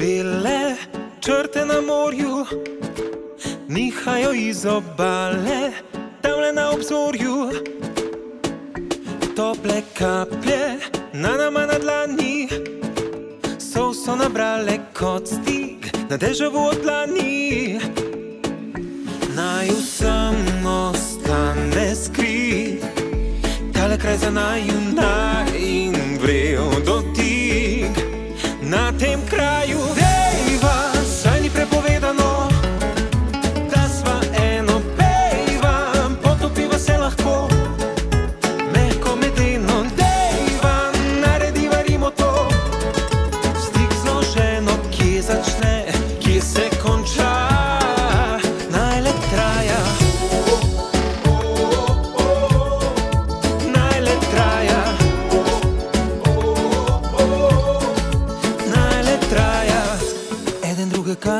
Bele črte na morju, nihajo iz obale, tamle na obzorju. Tople kaplje na nama na dlani, so so nabrale kot stig na deževu od dlani. Naj vsem ostane skrit, tale kraj za naju naj in vrel dotik. Na tem kraju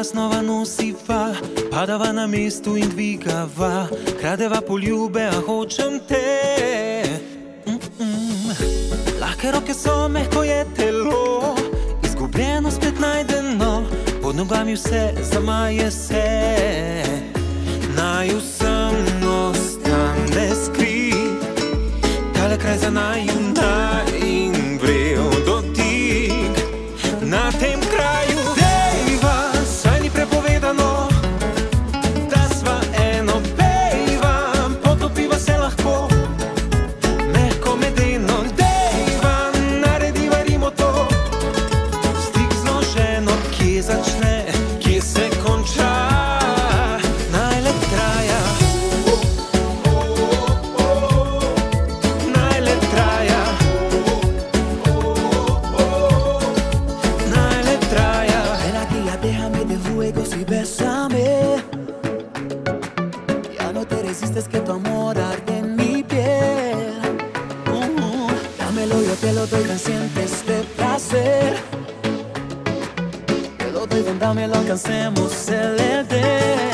znova nosiva, padava na mestu in dvigava, kradeva poljube, a hočem te. Mm-mm. Lahke roke so mehko je telo, izgubljeno spet najdeno, pod nogami vse zamaje se. Naj vsem bésame. Ya no te resistes que tu amor arde en mi piel. Uh, dámelo, yo te lo doy, ven, sientes este placer. Te lo doy, ven, dámelo, alcancemos el edén.